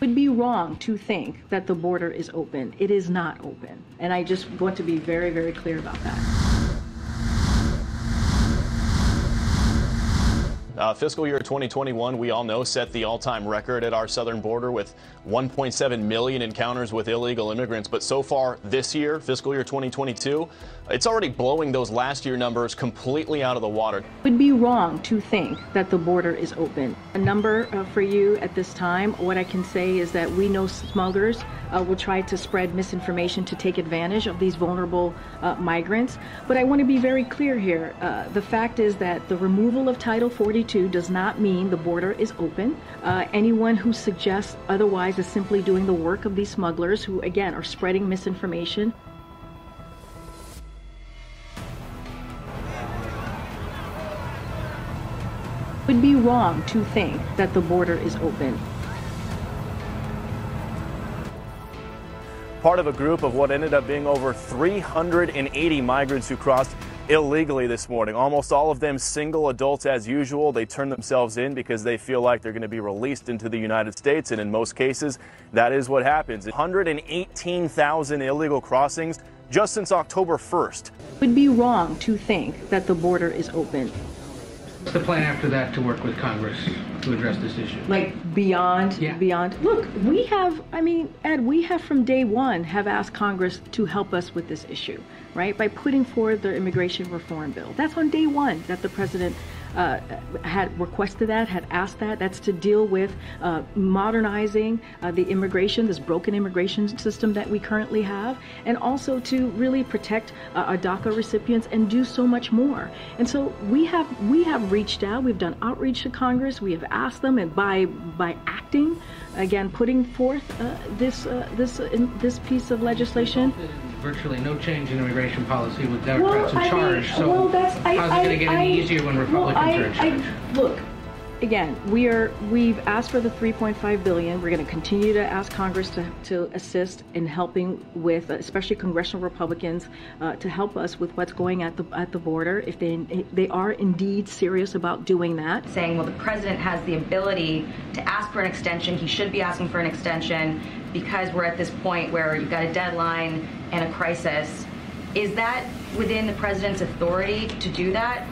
would be wrong to think that the border is open. It is not open. And I just want to be very, very clear about that. Uh, fiscal year 2021, we all know, set the all-time record at our southern border with 1.7 million encounters with illegal immigrants. But so far this year, fiscal year 2022, it's already blowing those last year numbers completely out of the water. It would be wrong to think that the border is open. A number uh, for you at this time, what I can say is that we know smugglers uh, will try to spread misinformation to take advantage of these vulnerable uh, migrants. But I want to be very clear here. Uh, the fact is that the removal of Title 42 does not mean the border is open. Uh, anyone who suggests otherwise is simply doing the work of these smugglers who, again, are spreading misinformation. Wrong to think that the border is open. Part of a group of what ended up being over 380 migrants who crossed illegally this morning. Almost all of them single adults as usual. They turn themselves in because they feel like they're going to be released into the United States, and in most cases, that is what happens. 118,000 illegal crossings just since October 1st. It would be wrong to think that the border is open. What's the plan after that to work with Congress to address this issue? Like beyond, yeah. beyond. Look, we have. I mean, Ed, we have from day one have asked Congress to help us with this issue, right? By putting forward the immigration reform bill. That's on day one that the president uh, had requested that, had asked that. That's to deal with uh, modernizing uh, the immigration, this broken immigration system that we currently have, and also to really protect uh, our DACA recipients and do so much more. And so we have we have reached out. We've done outreach to Congress. We have asked them, and by by acting, again, putting forth uh, this uh, this this piece of legislation virtually no change in immigration policy with Democrats well, in charge. Mean, so well, that's, I, how's it going to get I, any easier when Republicans well, are in charge? look, again, we are we've asked for the 3.5 billion. We're going to continue to ask Congress to, to assist in helping with, especially congressional Republicans, uh, to help us with what's going at the at the border. If they they are indeed serious about doing that, saying, well, the president has the ability to ask for an extension. He should be asking for an extension because we're at this point where you've got a deadline and a crisis. Is that within the president's authority to do that?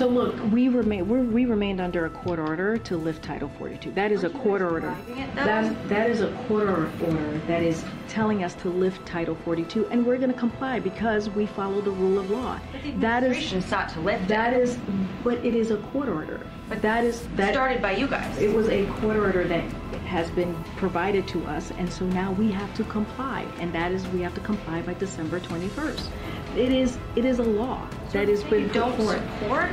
So look, we remain we remained under a court order to lift Title 42. That is a court order. That that is a court order that is telling us to lift Title 42, and we're going to comply because we follow the rule of law. that is sought to lift. That it. is, but it is a court order. But that is that started by you guys. It was a court order that has been provided to us, and so now we have to comply, and that is we have to comply by December 21st. It is it is a law so that has been don't support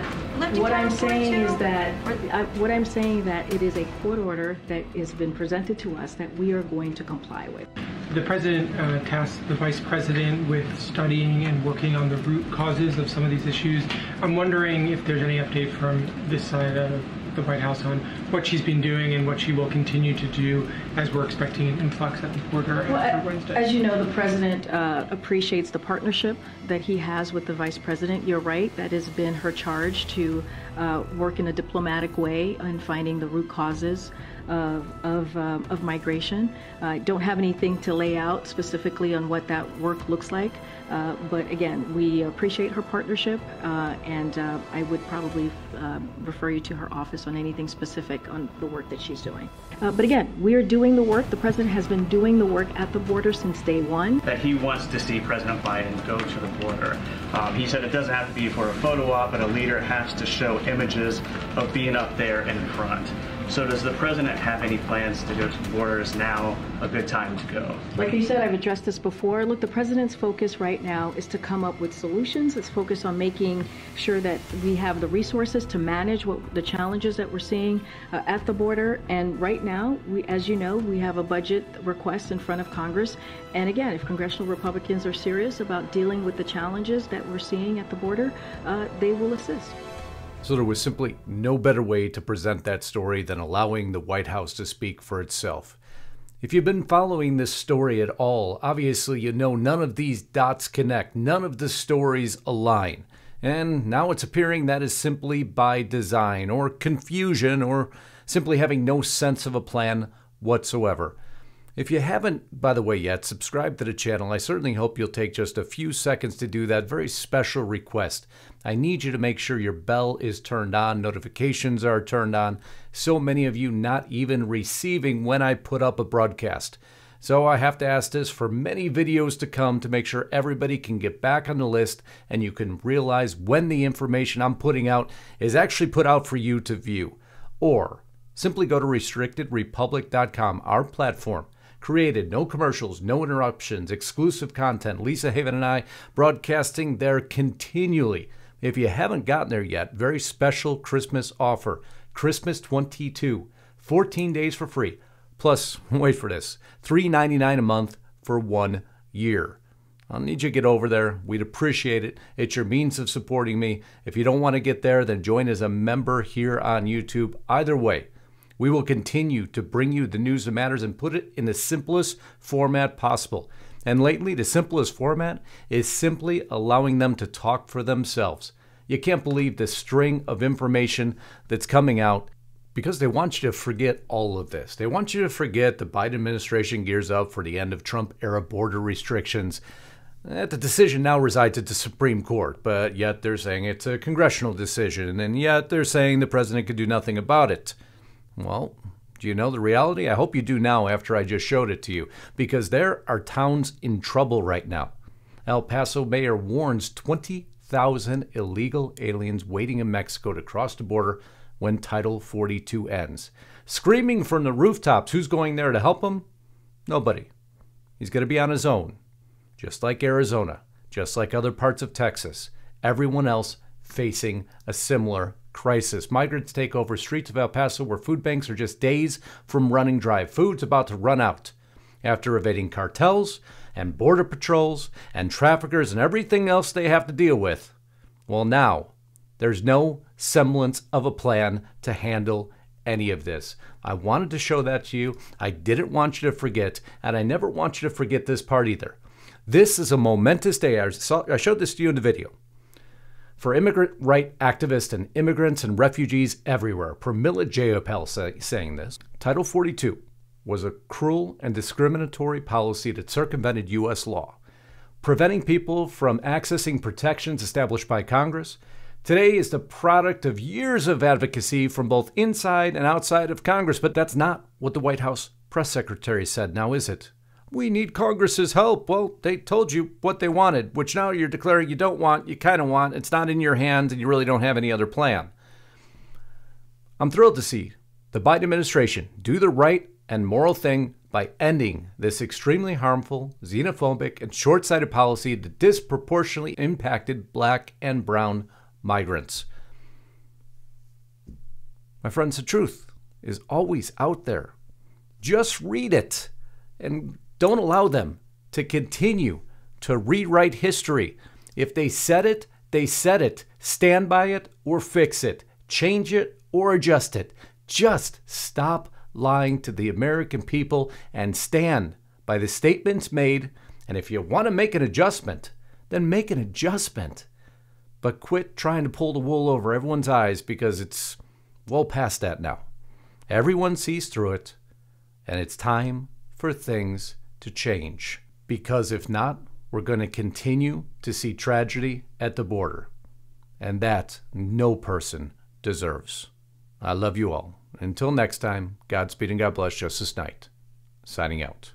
What I'm saying is that I, what I'm saying that it is a court order that has been presented to us that we are going to comply with. The president uh, tasked the vice president with studying and working on the root causes of some of these issues. I'm wondering if there's any update from this side of the White House on what she's been doing and what she will continue to do as we're expecting an influx at the border well, Wednesday. As you know, the president uh, appreciates the partnership that he has with the vice president. You're right, that has been her charge to uh, work in a diplomatic way in finding the root causes of, of, um, of migration. I don't have anything to lay out specifically on what that work looks like, uh, but again, we appreciate her partnership, uh, and uh, I would probably um, refer you to her office on anything specific on the work that she's doing. Uh, but again, we are doing the work. The president has been doing the work at the border since day one. That he wants to see President Biden go to the border. Um, he said it doesn't have to be for a photo op, but a leader has to show images of being up there in front. So does the president have any plans to go to the border? Is now a good time to go? Like you said, I've addressed this before. Look, the president's focus right now is to come up with solutions. It's focused on making sure that we have the resources to manage what the challenges that we're seeing uh, at the border. And right now, we, as you know, we have a budget request in front of Congress. And again, if congressional Republicans are serious about dealing with the challenges that we're seeing at the border, uh, they will assist. So there was simply no better way to present that story than allowing the White House to speak for itself. If you've been following this story at all, obviously you know none of these dots connect, none of the stories align. And now it's appearing that is simply by design, or confusion, or simply having no sense of a plan whatsoever. If you haven't, by the way, yet, subscribed to the channel, I certainly hope you'll take just a few seconds to do that very special request. I need you to make sure your bell is turned on, notifications are turned on. So many of you not even receiving when I put up a broadcast. So I have to ask this for many videos to come to make sure everybody can get back on the list and you can realize when the information I'm putting out is actually put out for you to view. Or simply go to restrictedrepublic.com, our platform created. No commercials, no interruptions, exclusive content. Lisa Haven and I broadcasting there continually. If you haven't gotten there yet, very special Christmas offer. Christmas 22, 14 days for free. Plus, wait for this, $3.99 a month for one year. I'll need you to get over there. We'd appreciate it. It's your means of supporting me. If you don't want to get there, then join as a member here on YouTube. Either way, we will continue to bring you the news that matters and put it in the simplest format possible. And lately, the simplest format is simply allowing them to talk for themselves. You can't believe the string of information that's coming out because they want you to forget all of this. They want you to forget the Biden administration gears up for the end of Trump era border restrictions. Eh, the decision now resides at the Supreme Court, but yet they're saying it's a congressional decision, and yet they're saying the president could do nothing about it. Well, do you know the reality? I hope you do now after I just showed it to you, because there are towns in trouble right now. El Paso mayor warns 20,000 illegal aliens waiting in Mexico to cross the border when Title 42 ends. Screaming from the rooftops, who's going there to help him? Nobody. He's going to be on his own, just like Arizona, just like other parts of Texas. Everyone else facing a similar crisis. Migrants take over streets of El Paso where food banks are just days from running dry. Food's about to run out. After evading cartels and border patrols and traffickers and everything else they have to deal with, well, now there's no semblance of a plan to handle any of this. I wanted to show that to you. I didn't want you to forget, and I never want you to forget this part either. This is a momentous day. I, saw, I showed this to you in the video for immigrant right activists and immigrants and refugees everywhere. Pramila Jayapal say, saying this. Title 42 was a cruel and discriminatory policy that circumvented U.S. law, preventing people from accessing protections established by Congress. Today is the product of years of advocacy from both inside and outside of Congress, but that's not what the White House press secretary said, now is it? We need Congress's help. Well, they told you what they wanted, which now you're declaring you don't want, you kind of want. It's not in your hands, and you really don't have any other plan. I'm thrilled to see the Biden administration do the right and moral thing by ending this extremely harmful, xenophobic, and short sighted policy that disproportionately impacted black and brown migrants. My friends, the truth is always out there. Just read it and don't allow them to continue to rewrite history. If they said it, they said it. Stand by it or fix it. Change it or adjust it. Just stop lying to the American people and stand by the statements made. And if you want to make an adjustment, then make an adjustment. But quit trying to pull the wool over everyone's eyes because it's well past that now. Everyone sees through it, and it's time for things to change. Because if not, we're going to continue to see tragedy at the border. And that no person deserves. I love you all. Until next time, Godspeed and God bless Justus Knight. Signing out.